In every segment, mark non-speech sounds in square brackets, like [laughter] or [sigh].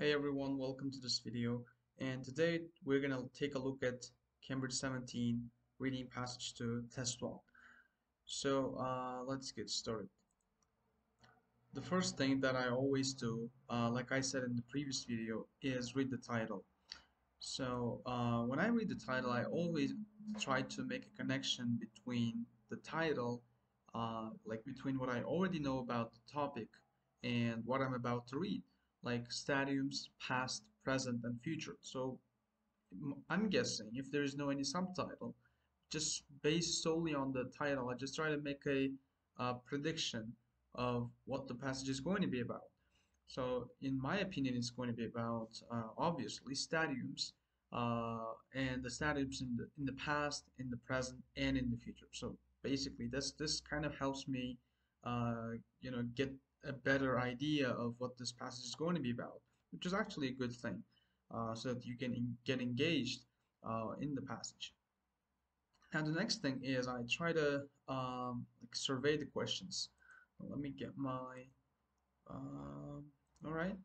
Hey everyone, welcome to this video and today we're gonna take a look at Cambridge 17 reading passage 2 test 1. So uh, let's get started. The first thing that I always do, uh, like I said in the previous video, is read the title. So uh, when I read the title, I always try to make a connection between the title, uh, like between what I already know about the topic and what I'm about to read like stadiums, past, present, and future. So I'm guessing if there is no any subtitle, just based solely on the title, I just try to make a prediction of what the passage is going to be about. So in my opinion, it's going to be about uh, obviously stadiums uh, and the stadiums in the in the past, in the present, and in the future. So basically, this this kind of helps me, uh, you know, get a better idea of what this passage is going to be about, which is actually a good thing, uh, so that you can get engaged uh, in the passage. And the next thing is I try to um, like survey the questions. Let me get my, um, all right.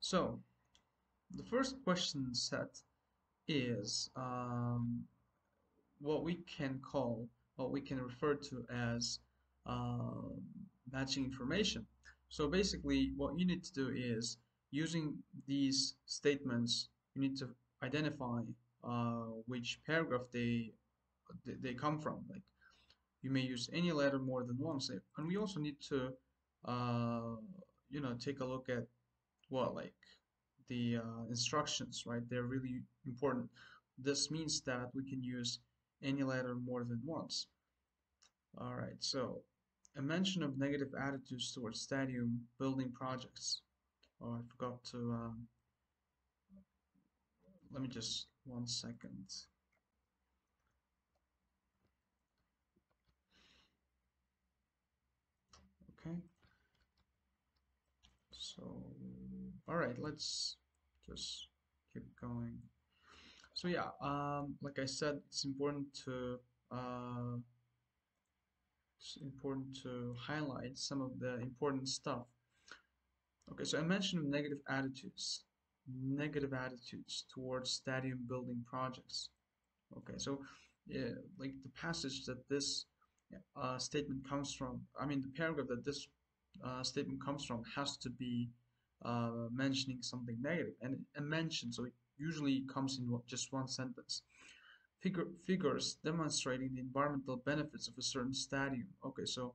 So the first question set is um, what we can call, what we can refer to as uh, matching information. So basically what you need to do is using these statements you need to identify uh, which paragraph they they come from. Like you may use any letter more than once and we also need to uh, you know take a look at what like the uh, instructions right? They're really important. This means that we can use any letter more than once. All right so a mention of negative attitudes towards stadium building projects. Oh, I forgot to, um, let me just, one second. Okay. So, all right, let's just keep going. So yeah, um, like I said, it's important to uh, it's important to highlight some of the important stuff. Okay, so I mentioned negative attitudes, negative attitudes towards stadium building projects. Okay, so yeah, like the passage that this uh, statement comes from, I mean the paragraph that this uh, statement comes from has to be uh, mentioning something negative and a mention, so it usually comes in just one sentence figure, figures demonstrating the environmental benefits of a certain stadium. Okay, so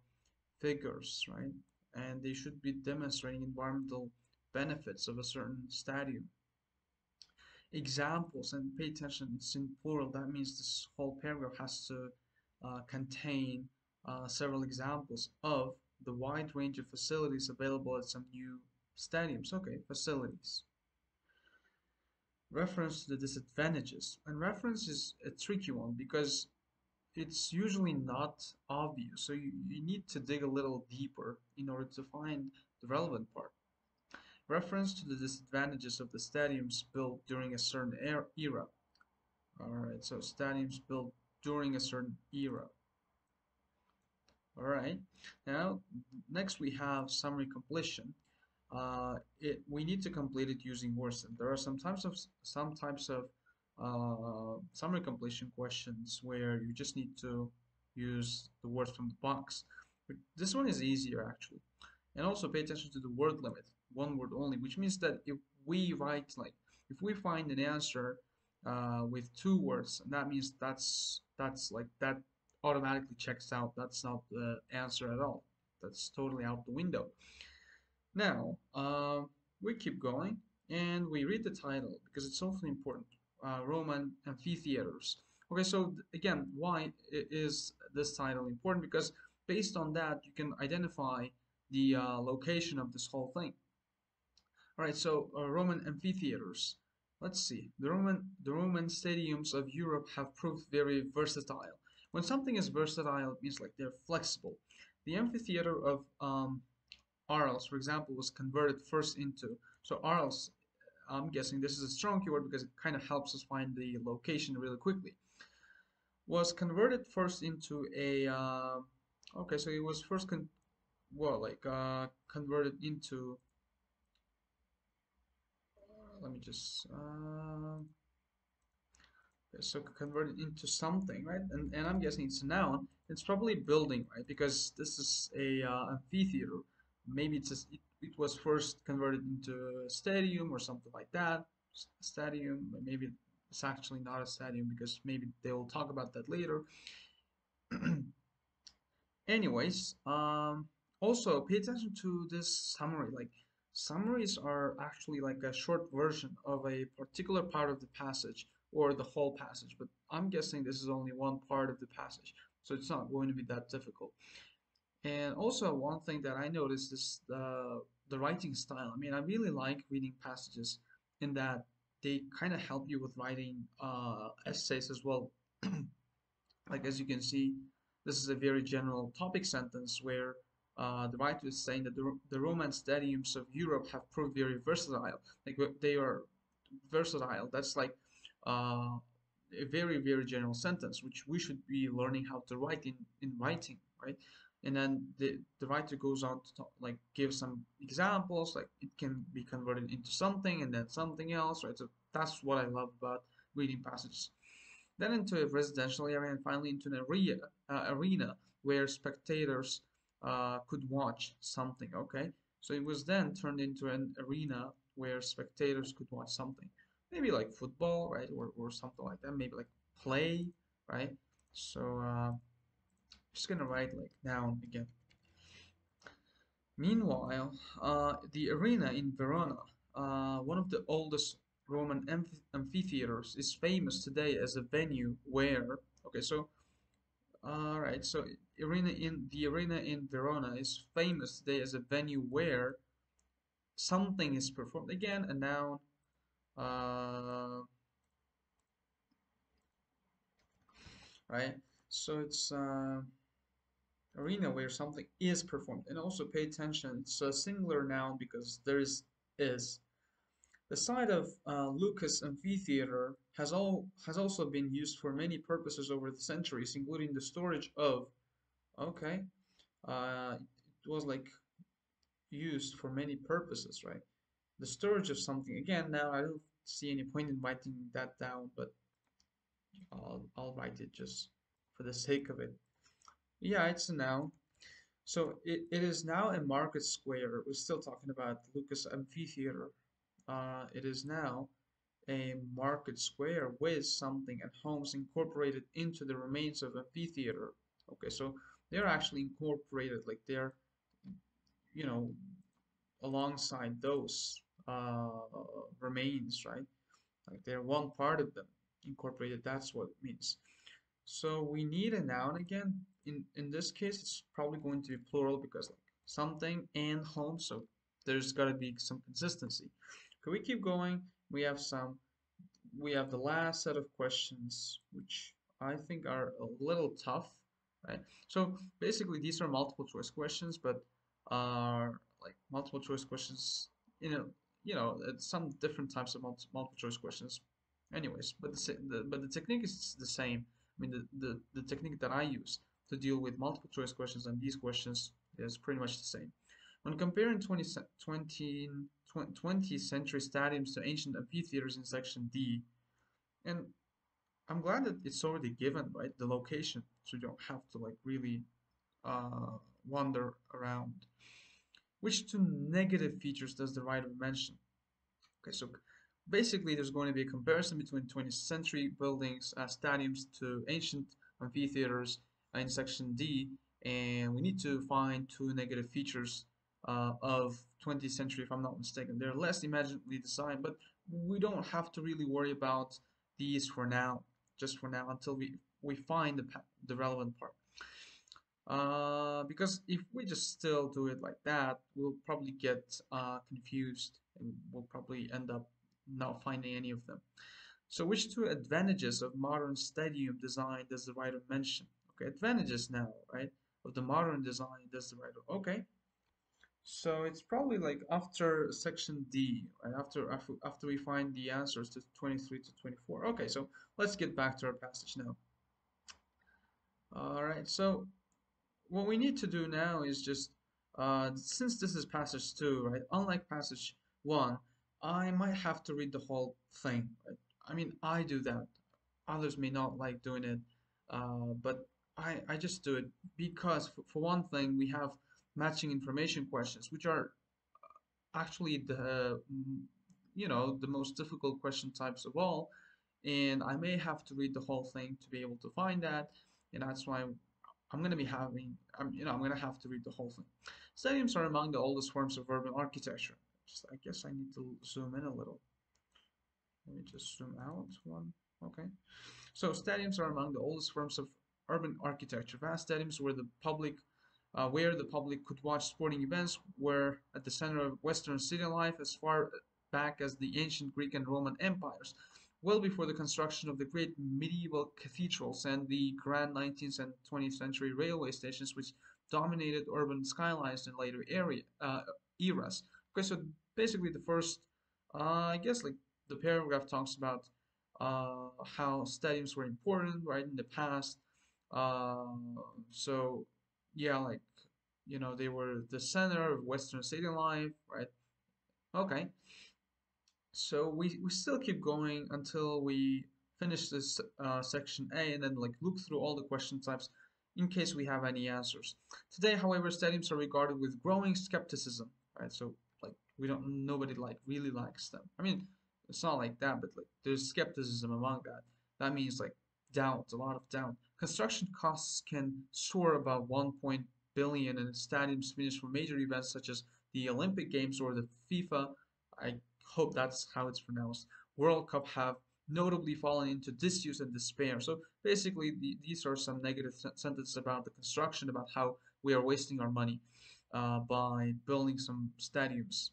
figures, right? And they should be demonstrating environmental benefits of a certain stadium. Examples, and pay attention, it's in plural. That means this whole paragraph has to uh, contain uh, several examples of the wide range of facilities available at some new stadiums. Okay, facilities reference to the disadvantages. And reference is a tricky one because it's usually not obvious. So you, you need to dig a little deeper in order to find the relevant part. Reference to the disadvantages of the stadiums built during a certain er era. Alright, so stadiums built during a certain era. Alright, now next we have summary completion uh, it, we need to complete it using words. There are some types of some types of uh, summary completion questions where you just need to use the words from the box. But this one is easier actually. And also pay attention to the word limit, one word only, which means that if we write like if we find an answer uh, with two words, and that means that's that's like that automatically checks out. That's not the answer at all. That's totally out the window. Now, uh, we keep going and we read the title because it's awfully important. Uh, Roman amphitheaters. Okay, so again, why is this title important? Because based on that, you can identify the uh, location of this whole thing. All right, so uh, Roman amphitheaters. Let's see. The Roman the Roman stadiums of Europe have proved very versatile. When something is versatile, it means like they're flexible. The amphitheater of um, Arles, for example, was converted first into, so Arles, I'm guessing this is a strong keyword because it kind of helps us find the location really quickly, was converted first into a, uh, okay, so it was first, con well, like, uh, converted into, let me just uh, so converted into something, right? And, and I'm guessing it's a noun. It's probably building, right? Because this is a uh, amphitheater. Maybe it's a, it, it was first converted into a stadium or something like that. Stadium, maybe it's actually not a stadium because maybe they will talk about that later. [clears throat] Anyways, um, also pay attention to this summary. Like summaries are actually like a short version of a particular part of the passage or the whole passage, but I'm guessing this is only one part of the passage, so it's not going to be that difficult. And also one thing that I noticed is the the writing style. I mean, I really like reading passages in that they kind of help you with writing uh, essays as well. [clears throat] like as you can see, this is a very general topic sentence where uh, the writer is saying that the, the Roman stadiums of Europe have proved very versatile. Like they are versatile. That's like uh, a very very general sentence which we should be learning how to write in in writing right and then the the writer goes on to talk, like give some examples like it can be converted into something and then something else right so that's what i love about reading passages then into a residential area and finally into an area uh, arena where spectators uh, could watch something okay so it was then turned into an arena where spectators could watch something maybe like football, right, or, or something like that. Maybe like play, right? So uh, just gonna write like noun again. Meanwhile, uh, the arena in Verona, uh, one of the oldest Roman amphi amphitheaters, is famous today as a venue where. Okay, so all right, so arena in the arena in Verona is famous today as a venue where something is performed. Again, a noun uh, right so it's uh, arena where something is performed and also pay attention it's a singular noun because there is is the site of uh, Lucca's Amphitheater has all has also been used for many purposes over the centuries including the storage of okay uh, it was like used for many purposes right the storage of something. Again, now I don't see any point in writing that down, but I'll, I'll write it just for the sake of it. Yeah, it's a noun. So it, it is now a market square. We're still talking about Lucca's Amphitheater. Uh, it is now a market square with something and homes incorporated into the remains of amphitheater. Okay, so they're actually incorporated, like they're, you know, alongside those uh, remains, right? Like they're one part of them incorporated. That's what it means. So we need a noun again. In in this case, it's probably going to be plural because like something and home. So there's got to be some consistency. Can we keep going? We have some. We have the last set of questions, which I think are a little tough, right? So basically, these are multiple choice questions, but are like multiple choice questions you know you know some different types of multi multiple choice questions anyways but the, but the technique is the same mean the, the the technique that i use to deal with multiple choice questions and these questions is pretty much the same when comparing 20, 20, 20th century stadiums to ancient amphitheaters in section d and i'm glad that it's already given right the location so you don't have to like really uh, wander around which two negative features does the writer mention? Okay, so basically there's going to be a comparison between 20th century buildings, uh, stadiums to ancient amphitheaters in section D, and we need to find two negative features uh, of 20th century, if I'm not mistaken. They're less imaginatively designed, but we don't have to really worry about these for now, just for now, until we, we find the, the relevant part. Uh, because if we just still do it like that, we'll probably get uh, confused and we'll probably end up not finding any of them. So which two advantages of modern stadium design does the writer mention? Okay, advantages now, right? Of the modern design does the writer. Okay. So it's probably like after section D, right? After after after we find the answers to 23 to 24. Okay, so let's get back to our passage now. All right, so what we need to do now is just, uh, since this is passage 2, right, unlike passage 1, I might have to read the whole thing. I mean, I do that. Others may not like doing it, uh, but I, I just do it because, for, for one thing, we have matching information questions, which are actually the mm, you know the most difficult question types of all and I may have to read the whole thing to be able to find that and that's why I'm, to be having I'm you know I'm going to have to read the whole thing stadiums are among the oldest forms of urban architecture just, I guess I need to zoom in a little. Let me just zoom out one. Okay. So stadiums are among the oldest forms of urban architecture. Vast stadiums where the public uh, where the public could watch sporting events were at the center of Western city life as far back as the ancient Greek and Roman empires, well before the construction of the great medieval cathedrals and the grand 19th and 20th century railway stations, which dominated urban skylines in later area, uh, eras. Okay, so basically the first, uh, I guess like the paragraph talks about uh, how stadiums were important, right, in the past. Uh, so yeah, like, you know, they were the center of Western city life, right? Okay. So we, we still keep going until we finish this uh, section A and then like look through all the question types in case we have any answers. Today, however, stadiums are regarded with growing skepticism, right? So we don't nobody like really likes them. I mean, it's not like that, but like there's skepticism among that. That means like doubt, a lot of doubt. Construction costs can soar above 1 billion and stadiums finished for major events such as the Olympic Games or the FIFA, I hope that's how it's pronounced, World Cup have notably fallen into disuse and despair. So basically, the, these are some negative sentences about the construction, about how we are wasting our money uh, by building some stadiums.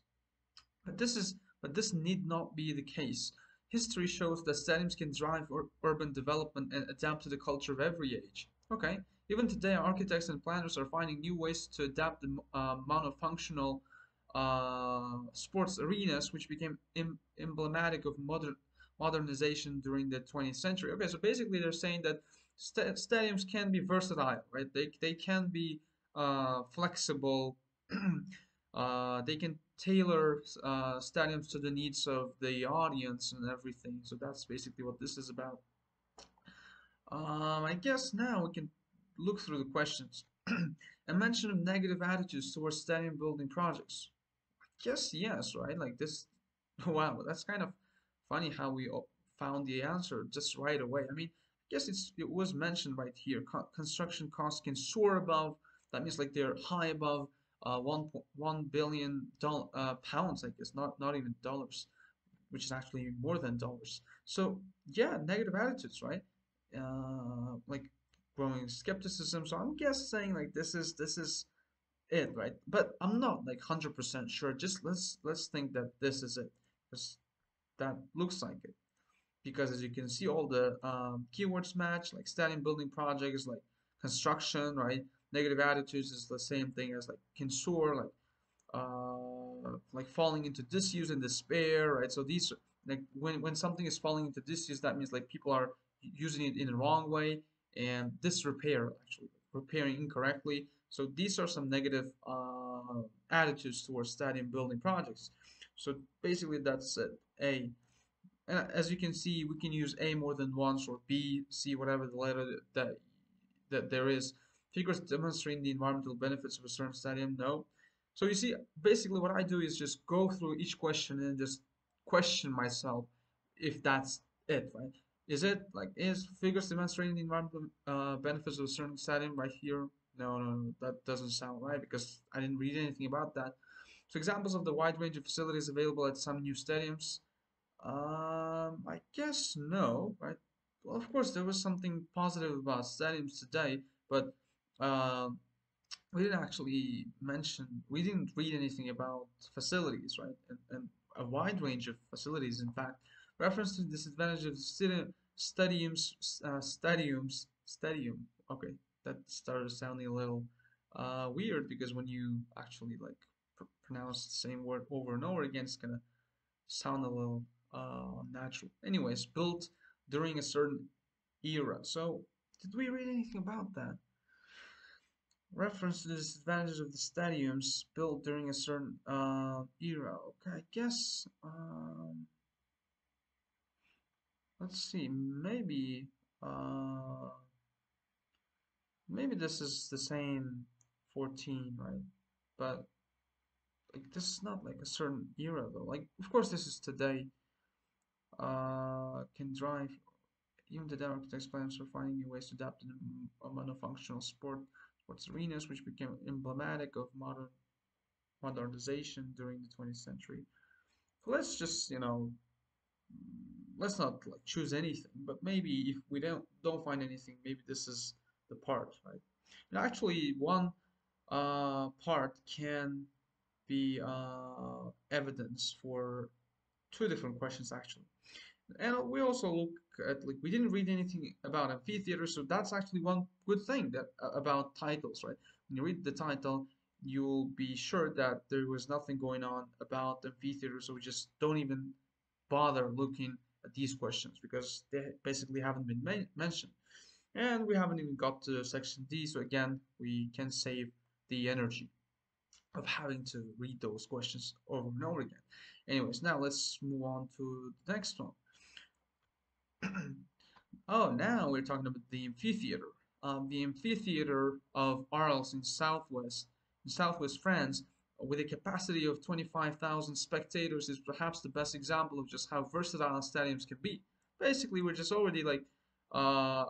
But this is, but this need not be the case. History shows that stadiums can drive ur urban development and adapt to the culture of every age. Okay, even today, architects and planners are finding new ways to adapt the uh, monofunctional uh, sports arenas, which became em emblematic of modern modernization during the 20th century. Okay, so basically they're saying that st stadiums can be versatile, right? They, they can be uh, flexible. [clears throat] uh, they can tailor uh, stadiums to the needs of the audience and everything. So that's basically what this is about. Um, I guess now we can look through the questions. [clears throat] A mention of negative attitudes towards stadium building projects. I guess yes, right? Like this, [laughs] wow, that's kind of funny how we found the answer just right away. I mean, I guess it's it was mentioned right here. Co construction costs can soar above, that means like they're high above uh, one one billion doll uh, pounds, I guess, not not even dollars, which is actually more than dollars. So yeah, negative attitudes, right? Uh, like growing skepticism. So I'm guessing like this is this is it, right? But I'm not like 100% sure. Just let's let's think that this is it, because that looks like it. Because as you can see, all the um, keywords match, like stadium building projects, like construction, right? Negative attitudes is the same thing as like soar, like uh, like falling into disuse and despair, right? So these like when when something is falling into disuse, that means like people are using it in the wrong way, and disrepair actually repairing incorrectly. So these are some negative uh, attitudes towards stadium building projects. So basically that's it. A. And as you can see, we can use A more than once or B, C, whatever the letter that that there is figures demonstrating the environmental benefits of a certain stadium? No. So you see, basically what I do is just go through each question and just question myself if that's it, right? Is it like is figures demonstrating the environmental uh, benefits of a certain stadium right here? No, no, no, that doesn't sound right because I didn't read anything about that. So examples of the wide range of facilities available at some new stadiums. Um, I guess no, right? Well, of course, there was something positive about stadiums today, but um, we didn't actually mention, we didn't read anything about facilities, right? And, and a wide range of facilities, in fact. Reference to disadvantage of student stadiums, uh, stadiums, stadium. Okay, that started sounding a little uh, weird because when you actually like pr pronounce the same word over and over again, it's gonna sound a little uh, natural. Anyways, built during a certain era. So, did we read anything about that? Reference to the disadvantages of the stadiums built during a certain uh, era. Okay, I guess. Um, let's see. Maybe. Uh, maybe this is the same 14, right? But like this is not like a certain era though. Like of course this is today. Uh, can drive even the architects plans for finding new ways to adapt to a monofunctional sport sports arenas, which became emblematic of modern modernization during the 20th century. So let's just you know let's not like choose anything, but maybe if we don't don't find anything, maybe this is the part, right? And actually, one uh, part can be uh, evidence for two different questions actually. And we also look at like we didn't read anything about amphitheater, so that's actually one good thing that uh, about titles, right? When you read the title, you'll be sure that there was nothing going on about amphitheater, so we just don't even bother looking at these questions because they basically haven't been men mentioned. And we haven't even got to section D, so again, we can save the energy of having to read those questions over and over again. Anyways, now let's move on to the next one. [clears throat] oh, now we're talking about the amphitheater. Um, the amphitheater of Arles in southwest in southwest France, with a capacity of 25,000 spectators, is perhaps the best example of just how versatile stadiums can be. Basically, we're just already like uh,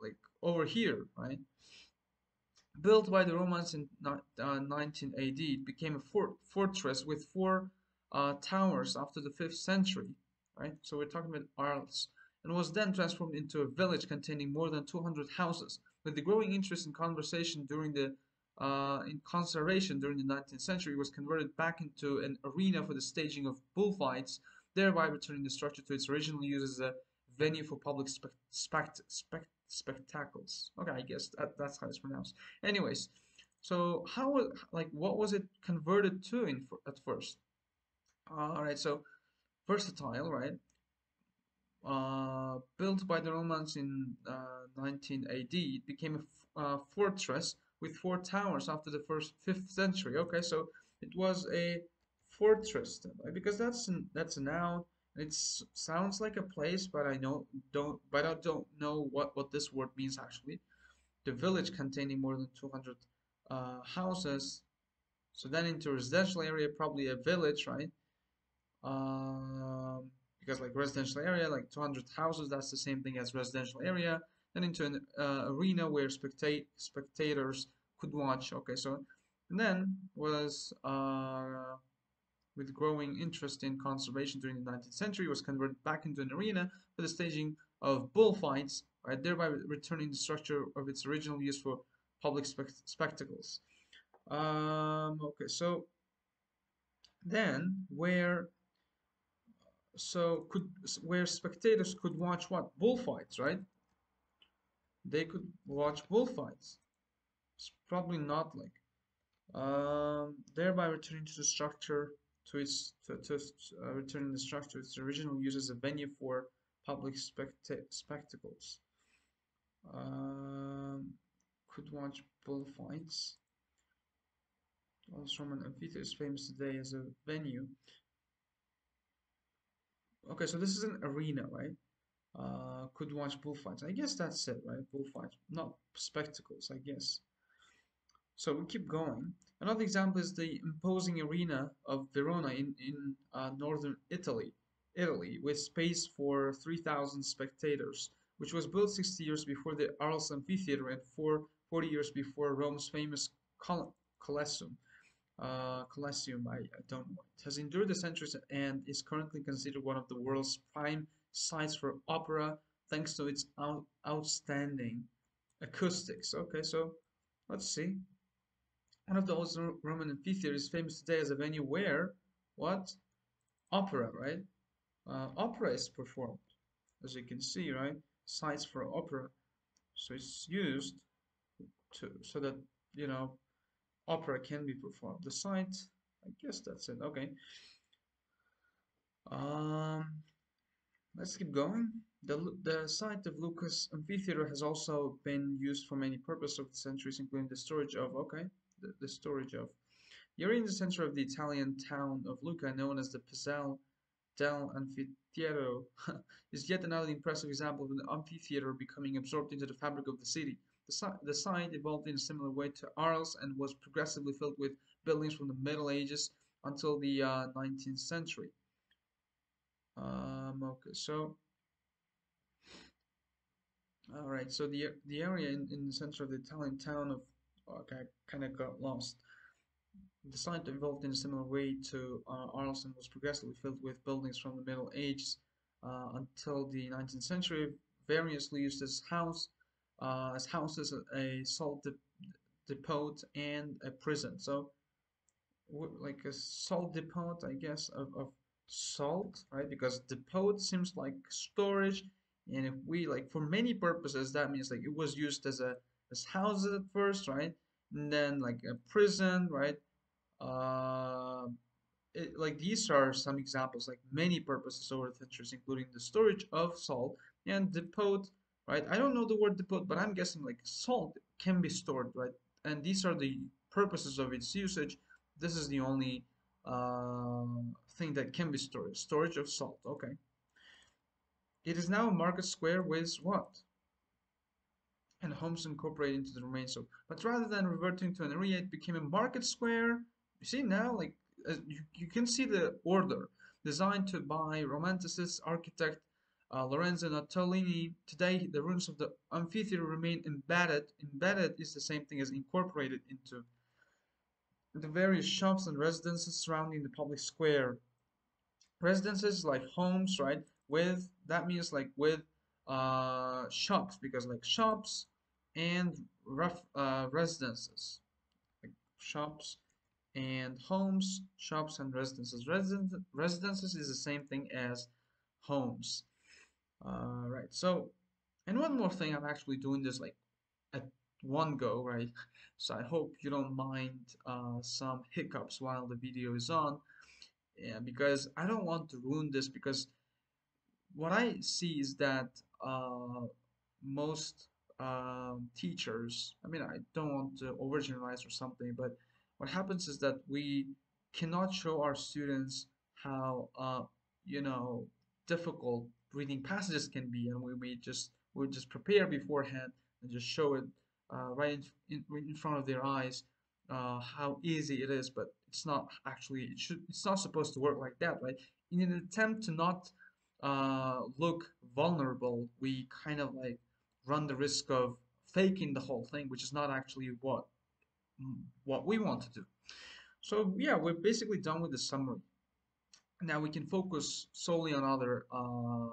like over here, right? Built by the Romans in uh, 19 AD, it became a fort fortress with four uh, towers after the 5th century, right? So we're talking about Arles, and was then transformed into a village containing more than 200 houses. With the growing interest in conversation during the uh, in conservation during the 19th century, was converted back into an arena for the staging of bullfights, thereby returning the structure to its original use as a venue for public spect spect spect spectacles. Okay, I guess that, that's how it's pronounced. Anyways, so how like what was it converted to in at first? All right, so versatile, right? Uh, built by the Romans in uh, 19 AD, it became a uh, fortress with four towers after the first fifth century. Okay, so it was a fortress? Because that's an, that's a noun it sounds like a place, but I know don't but I don't know what what this word means actually. The village containing more than 200 uh, houses. So then into residential area, probably a village, right? Um, because like residential area, like 200 houses, that's the same thing as residential area. Then into an uh, arena where spectate spectators could watch. Okay, so and then was uh, with growing interest in conservation during the 19th century, was converted back into an arena for the staging of bullfights, right, thereby returning the structure of its original use for public spe spectacles. Um, okay, so then where so could where spectators could watch what bullfights, right? They could watch bullfights. It's probably not like um, thereby returning to the structure to its to, to uh, returning the structure to its original use as a venue for public spectacles. Um, could watch bullfights. Also, Roman amphitheater is famous today as a venue. Okay, so this is an arena, right? Uh, could watch bullfights. I guess that's it, right? Bullfights, not spectacles, I guess. So we keep going. Another example is the imposing arena of Verona in, in uh, northern Italy, Italy, with space for 3,000 spectators, which was built 60 years before the Arles Amphitheater and for 40 years before Rome's famous Col Colosseum. Uh, Colosseum, I, I don't know. It has endured the centuries and is currently considered one of the world's prime sites for opera, thanks to its out outstanding acoustics. Okay, so let's see. One of the old Roman amphitheaters is famous today as a venue where, what? Opera, right? Uh, opera is performed, as you can see, right? Sites for opera. So it's used to so that, you know, opera can be performed. The site, I guess that's it. Okay. Um, let's keep going. The, the site of Lucca's amphitheater has also been used for many purposes over the centuries, including the storage of, okay, the, the storage of. Area in the center of the Italian town of Lucca, known as the Piazzale del Anfiteatro, [laughs] is yet another impressive example of an amphitheater becoming absorbed into the fabric of the city. The, the site evolved in a similar way to Arles and was progressively filled with buildings from the Middle Ages until the uh, 19th century. Um, okay, so all right, so the the area in, in the center of the Italian town of okay, kind of got lost. The site evolved in a similar way to uh, and was progressively filled with buildings from the Middle Ages uh, until the 19th century, variously used as house, uh, as houses, a salt de depot, and a prison. So, like a salt depot, I guess, of, of salt, right? Because depot seems like storage, and if we like for many purposes, that means like it was used as a as houses at first, right? And then like a prison, right? Uh, it, like these are some examples, like many purposes over the centuries, including the storage of salt and depot, right? I don't know the word depot, but I'm guessing like salt can be stored, right? And these are the purposes of its usage. This is the only uh, thing that can be stored, storage of salt, okay. It is now a market square with what? And homes incorporated into the remains. So, but rather than reverting to an area, it became a market square. You see now, like uh, you, you can see the order designed to by Romanticist architect uh, Lorenzo Nottolini. Today, the ruins of the amphitheater remain embedded. Embedded is the same thing as incorporated into the various shops and residences surrounding the public square. Residences like homes, right? With that means like with uh, shops because like shops and rough uh, residences, like shops and homes, shops and residences. Resident residences is the same thing as homes. Uh, right. So, and one more thing, I'm actually doing this like at one go, right? [laughs] So I hope you don't mind uh, some hiccups while the video is on, yeah, because I don't want to ruin this because what I see is that uh, most um, teachers, I mean, I don't want to overgeneralize or something, but what happens is that we cannot show our students how, uh, you know, difficult reading passages can be, and we may just we just prepare beforehand and just show it uh, right in, in, in front of their eyes uh, how easy it is, but it's not actually it should it's not supposed to work like that, right? In an attempt to not uh, look vulnerable, we kind of like run the risk of faking the whole thing, which is not actually what what we want to do. So yeah, we're basically done with the summary. Now we can focus solely on other uh,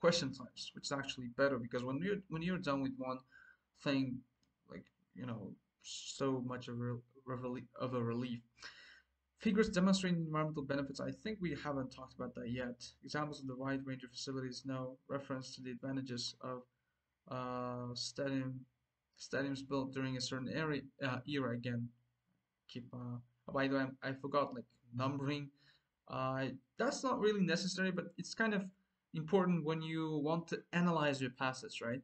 question types, which is actually better because when you're when you're done with one thing, like you know, so much of a, of a relief. Figures demonstrating environmental benefits, I think we haven't talked about that yet. Examples of the wide range of facilities, no reference to the advantages of uh, stadium, stadiums built during a certain area, uh, era again. Keep, uh, by the way, I forgot like numbering. Uh, that's not really necessary, but it's kind of important when you want to analyze your passage, right?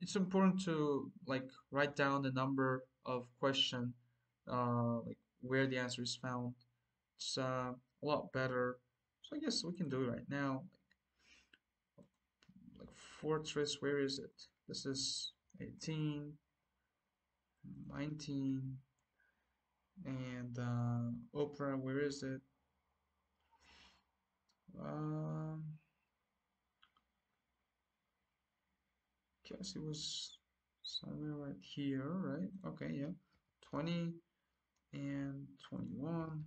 It's important to like write down the number of question, uh, like where the answer is found. It's uh, a lot better. So I guess we can do it right now. Like, like fortress, where is it? This is 18, 19, and uh, opera, where is it? Um, guess it was somewhere right here, right? Okay, yeah. 20, and 21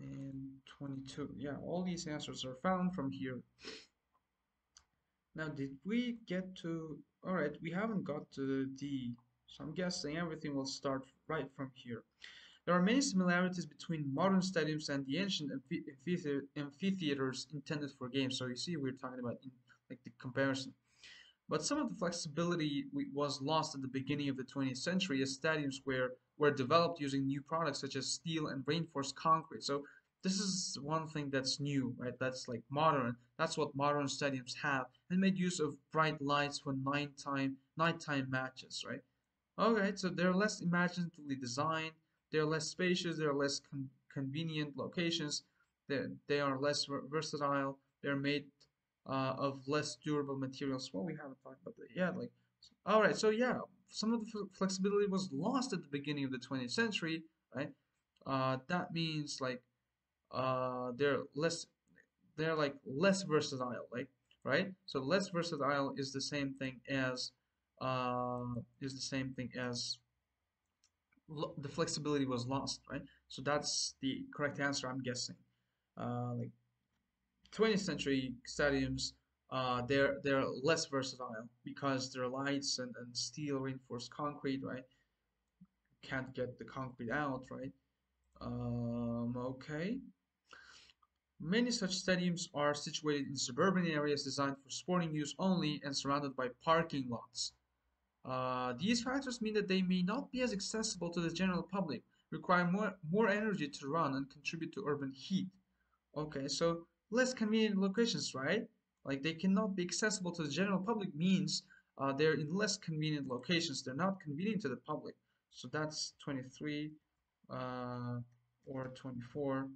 and 22 yeah all these answers are found from here now did we get to all right we haven't got to the D so I'm guessing everything will start right from here there are many similarities between modern stadiums and the ancient amphitheaters intended for games so you see we're talking about in, like the comparison but some of the flexibility was lost at the beginning of the 20th century as stadiums were, were developed using new products such as steel and reinforced concrete. So this is one thing that's new, right? That's like modern. That's what modern stadiums have, and made use of bright lights for nighttime nighttime matches, right? Okay, so they're less imaginatively designed. They're less spacious. They're less con convenient locations. They they are less versatile. They're made uh, of less durable materials. Well, we haven't talked about that. yet. like all right. So yeah, some of the flexibility was lost at the beginning of the 20th century, right? Uh, that means like uh, they're less they're like less versatile like right so less versatile is the same thing as uh, is the same thing as the flexibility was lost right? So that's the correct answer I'm guessing. Uh, like 20th century stadiums uh, they're they're less versatile because their lights and, and steel reinforced concrete right? Can't get the concrete out right? Um, okay. Many such stadiums are situated in suburban areas designed for sporting use only and surrounded by parking lots. Uh, these factors mean that they may not be as accessible to the general public, require more, more energy to run, and contribute to urban heat. Okay, so less convenient locations, right? Like they cannot be accessible to the general public means uh, they're in less convenient locations. They're not convenient to the public. So that's 23 uh, or 24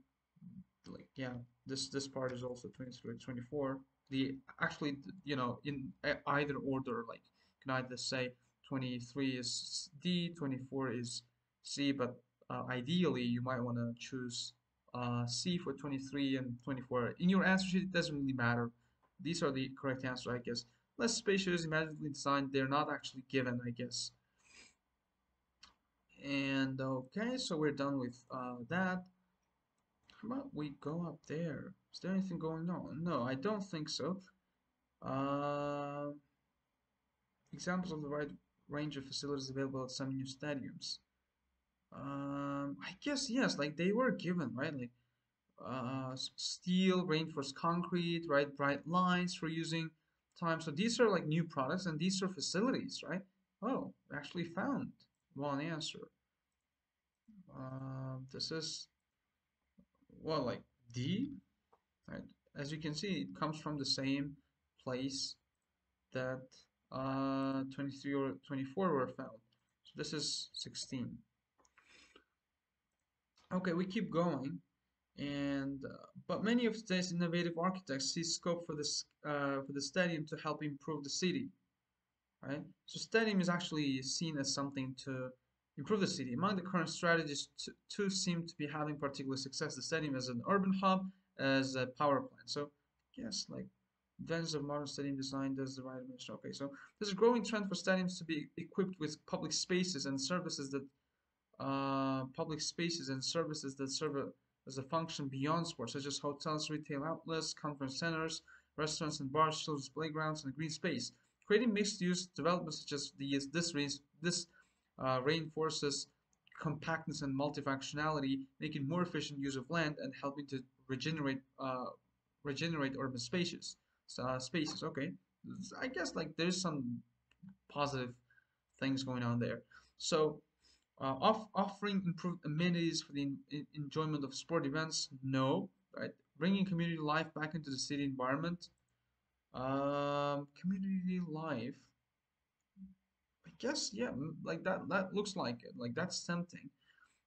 like yeah this this part is also 23 24 the actually you know in either order like can either say 23 is D 24 is C but uh, ideally you might want to choose uh, C for 23 and 24 in your answer sheet it doesn't really matter these are the correct answer I guess less spacious imaginatively designed they're not actually given I guess and okay so we're done with uh, that how about we go up there? Is there anything going on? No, I don't think so. Examples of the wide range of facilities available at some new stadiums. Um, I guess yes, like they were given, right? Like uh, steel, reinforced concrete, right? Bright lines for using time. So these are like new products and these are facilities, right? Oh, actually found one answer. Uh, this is well like D right as you can see it comes from the same place that uh, 23 or 24 were found so this is 16 okay we keep going and uh, but many of today's innovative architects see scope for this uh, for the stadium to help improve the city right so stadium is actually seen as something to improve the city. Among the current strategies, two seem to be having particular success. The stadium as an urban hub, as a power plant. So, yes, like advantages of modern stadium design does the right mention. Okay, so there's a growing trend for stadiums to be equipped with public spaces and services that uh, public spaces and services that serve a, as a function beyond sports, such as hotels, retail outlets, conference centers, restaurants and bars, children's playgrounds, and green space. Creating mixed-use developments such as these, this, this uh, reinforces compactness and multifunctionality, making more efficient use of land and helping to regenerate uh, regenerate urban spaces. Uh, spaces, okay. I guess like there's some positive things going on there. So, uh, off offering improved amenities for the enjoyment of sport events, no, right? Bringing community life back into the city environment. Um, community life I guess yeah, like that that looks like it. Like that's tempting.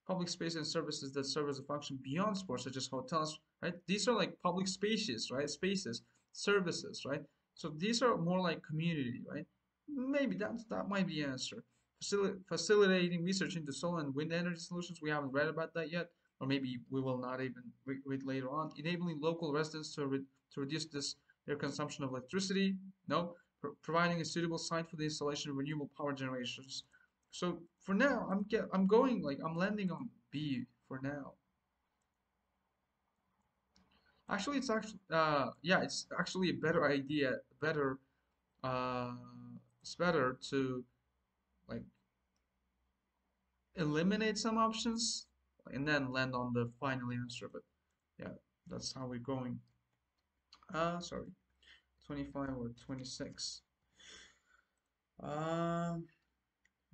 Public space and services that serve as a function beyond sports, such as hotels, right? These are like public spaces, right? Spaces, services, right? So these are more like community, right? Maybe that that might be the answer. Facil facilitating research into solar and wind energy solutions. We haven't read about that yet, or maybe we will not even read later on. Enabling local residents to re to reduce this their consumption of electricity. No providing a suitable site for the installation of renewable power generations. So for now, I'm get I'm going like I'm landing on B for now. Actually, it's actually uh yeah, it's actually a better idea, better uh it's better to like eliminate some options and then land on the final answer. But yeah, that's how we're going. Uh sorry. 25 or 26. Uh,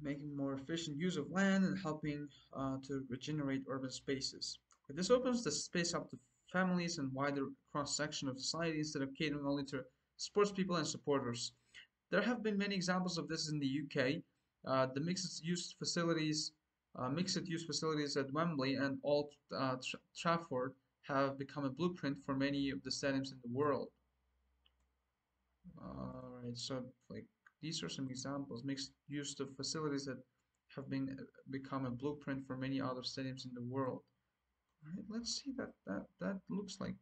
making more efficient use of land and helping uh, to regenerate urban spaces. This opens the space up to families and wider cross-section of society instead of catering only to sports people and supporters. There have been many examples of this in the UK. Uh, the mixed-use facilities, uh, mixed-use facilities at Wembley and Old uh, Tra Trafford have become a blueprint for many of the stadiums in the world. All right, so like these are some examples, mixed use of facilities that have been uh, become a blueprint for many other stadiums in the world. Right, let's see that that that looks like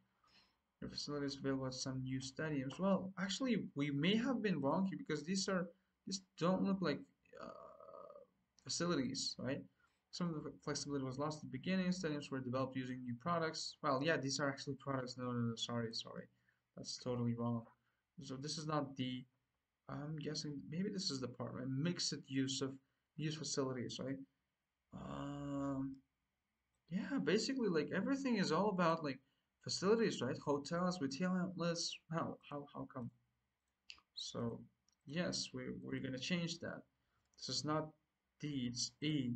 your facilities available at some new stadiums. Well, actually, we may have been wrong here because these are these don't look like uh, facilities, right? Some of the flexibility was lost at the beginning. Stadiums were developed using new products. Well, yeah, these are actually products. No, no, no, sorry, sorry. That's totally wrong. So this is not the, I'm guessing, maybe this is the part, right? Mixed use of use facilities, right? Um, yeah, basically, like everything is all about like facilities, right? Hotels, retail outlets. How, how, how come? So, yes, we, we're going to change that. This is not D, it's E.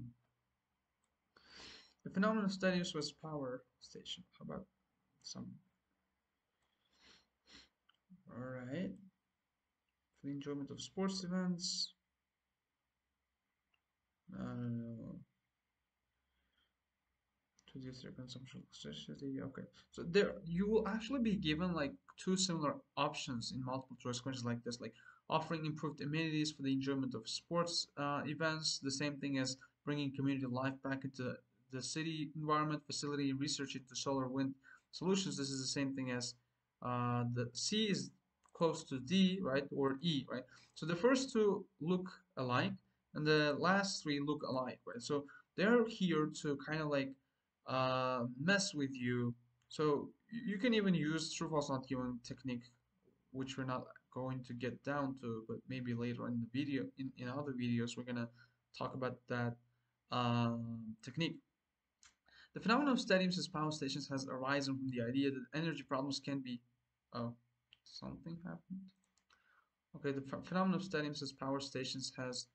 The phenomenon of stadiums was power station. How about some? All right. For the enjoyment of sports events. Uh, to consumption. Okay, so there you will actually be given like two similar options in multiple choice questions like this, like offering improved amenities for the enjoyment of sports uh, events, the same thing as bringing community life back into the city environment facility research into solar wind solutions, this is the same thing as uh, the C is close to D, right, or E, right? So the first two look alike, and the last three look alike, right? So they're here to kind of like uh, mess with you. So you can even use true false not given technique, which we're not going to get down to, but maybe later in the video, in, in other videos, we're gonna talk about that um, technique. The phenomenon of stadiums as power stations has arisen from the idea that energy problems can be. Oh, something happened. Okay, the ph phenomenon of stadiums as power stations has.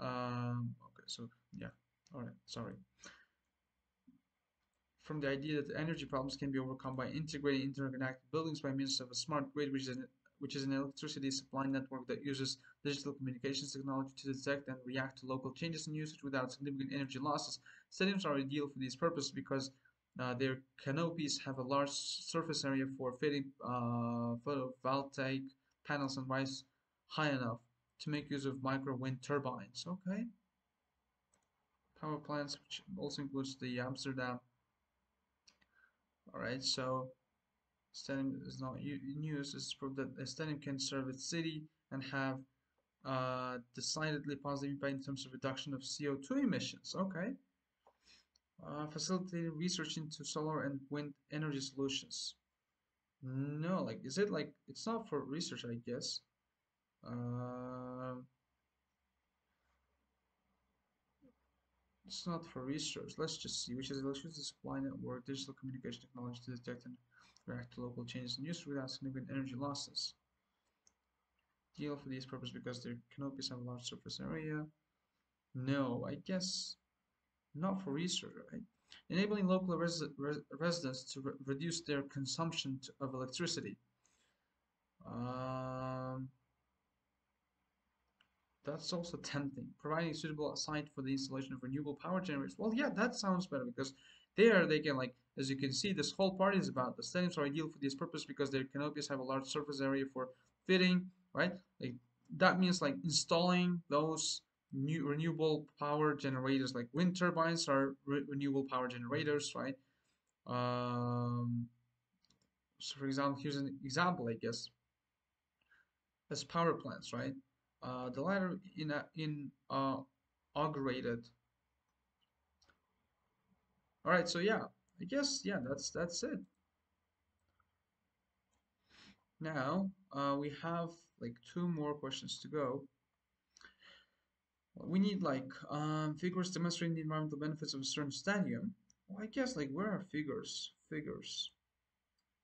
Um, okay, so yeah, all right, sorry. From the idea that energy problems can be overcome by integrating interconnected buildings by means of a smart grid, which is an which is an electricity supply network that uses digital communications technology to detect and react to local changes in usage without significant energy losses. Stadiums are ideal for these purposes because uh, their canopies have a large surface area for fitting uh, photovoltaic panels and rise high enough to make use of micro wind turbines. Okay. Power plants, which also includes the Amsterdam. All right, so Stadium is not news. is proof that a stadium can serve its city and have uh, decidedly positive impact in terms of reduction of CO2 emissions. Okay. Uh, facilitating research into solar and wind energy solutions. No, like, is it like, it's not for research, I guess. Uh, it's not for research. Let's just see, which is electricity supply network, digital communication technology to detect and react to local changes in use without significant energy losses. Deal for these purposes because there cannot be some large surface area. No, I guess not for research, right? Enabling local res res residents to re reduce their consumption of electricity. Um, that's also tempting. Providing a suitable site for the installation of renewable power generators. Well, yeah, that sounds better because there they can like, as you can see, this whole part is about the stadiums are ideal for this purpose because their canopies have a large surface area for fitting, right? Like that means like installing those new renewable power generators, like wind turbines are re renewable power generators, right? Um, so for example, here's an example, I guess, as power plants, right? Uh, the latter in in uh, augurated all right, so yeah, I guess yeah, that's that's it. Now uh, we have like two more questions to go. We need like um, figures demonstrating the environmental benefits of a certain stadium. Well, I guess like where are figures? Figures.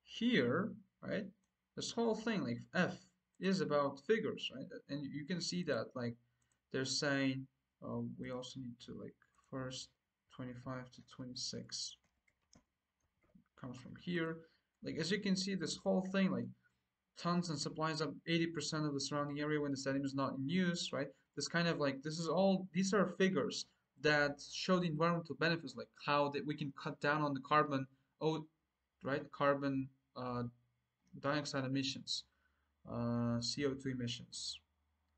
Here, right? This whole thing, like F, is about figures, right? And you can see that like they're saying uh, we also need to like first 25 to 26. comes from here. Like as you can see, this whole thing like tons and supplies up 80% of the surrounding area when the stadium is not in use, right? This kind of like this is all these are figures that show the environmental benefits, like how that we can cut down on the carbon, oh, right, carbon uh, dioxide emissions, uh, CO2 emissions.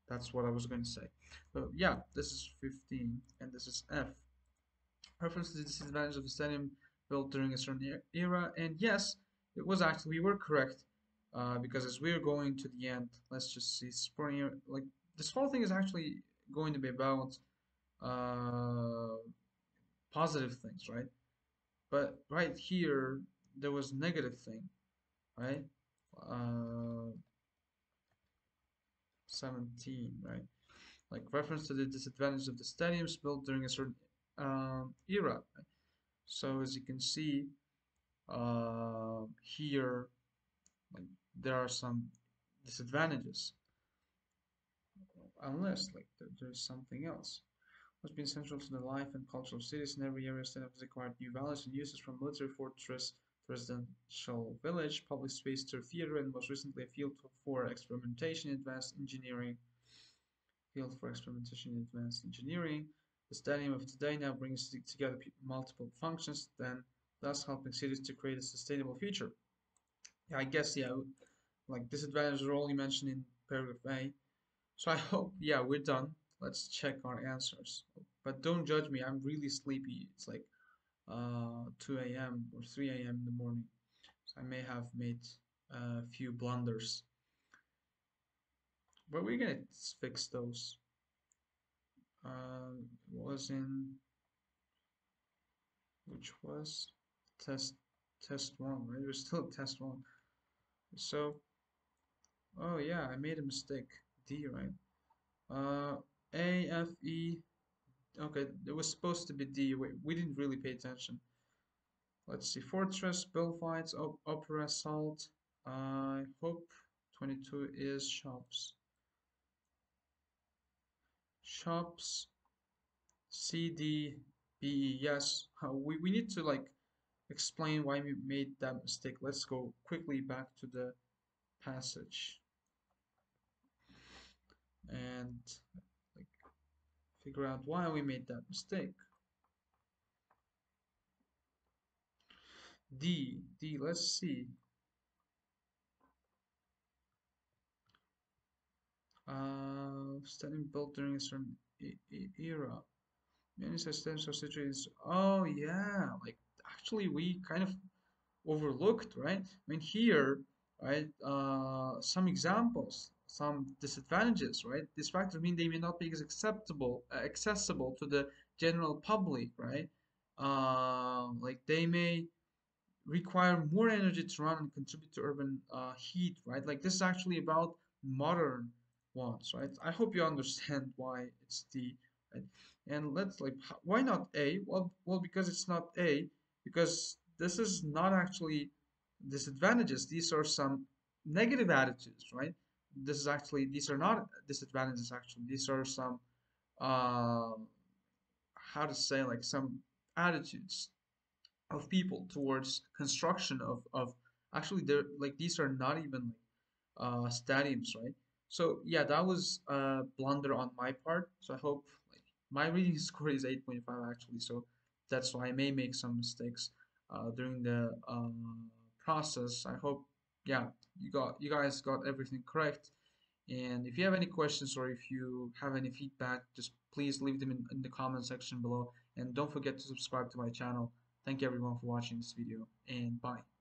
That's what I was going to say. So yeah, this is 15 and this is F. Reference to the disadvantage of the stadium built during a certain era, and yes, it was actually we were correct uh, because as we're going to the end, let's just see sporting like this whole thing is actually going to be about uh, positive things, right? But right here there was negative thing, right? Uh, 17, right? Like reference to the disadvantage of the stadiums built during a certain uh, era. So as you can see uh, here, like there are some disadvantages, unless like there's something else. What's been central to the life and culture of cities in every area stand has acquired new values and uses from military fortress residential village, public space to theater, and most recently a field for experimentation in advanced engineering. Field for experimentation in advanced engineering. The stadium of today now brings together multiple functions, then thus helping cities to create a sustainable future. Yeah, I guess yeah, like disadvantages are only mentioned in paragraph A. So I hope yeah we're done. Let's check our answers. But don't judge me. I'm really sleepy. It's like uh, 2 a.m. or 3 a.m. in the morning. So I may have made a few blunders. But we're gonna fix those. Uh, was in which was test test one, right? It was still [laughs] test one. So, oh yeah, I made a mistake. D, right? Uh, A, F, E, Okay, it was supposed to be D. We, we didn't really pay attention. Let's see. Fortress, Bullfights, op Opera, Salt. I hope 22 is shops. Shops. C, D, B, E. Yes. We, we need to like explain why we made that mistake. Let's go quickly back to the passage. And figure out why we made that mistake. D, D, let's see. Uh, standing built during a certain era. Many such stems are. Oh yeah, like actually we kind of overlooked, right? I mean here, right? Uh, some examples some disadvantages, right? These factors mean they may not be as acceptable, uh, accessible to the general public, right? Uh, like they may require more energy to run and contribute to urban uh, heat, right? Like this is actually about modern ones, right? I hope you understand why it's D, right? And let's like, why not A? Well, well, because it's not A, because this is not actually disadvantages. These are some negative attitudes, right? This is actually these are not disadvantages actually. These are some uh, how to say like some attitudes of people towards construction of of actually they're like these are not even uh, stadiums right? So yeah that was a blunder on my part. So I hope like my reading [laughs] score is 8.5 actually. So that's why I may make some mistakes uh, during the uh, process. I hope yeah you got you guys got everything correct. And if you have any questions or if you have any feedback just please leave them in, in the comment section below. And don't forget to subscribe to my channel. Thank you everyone for watching this video and bye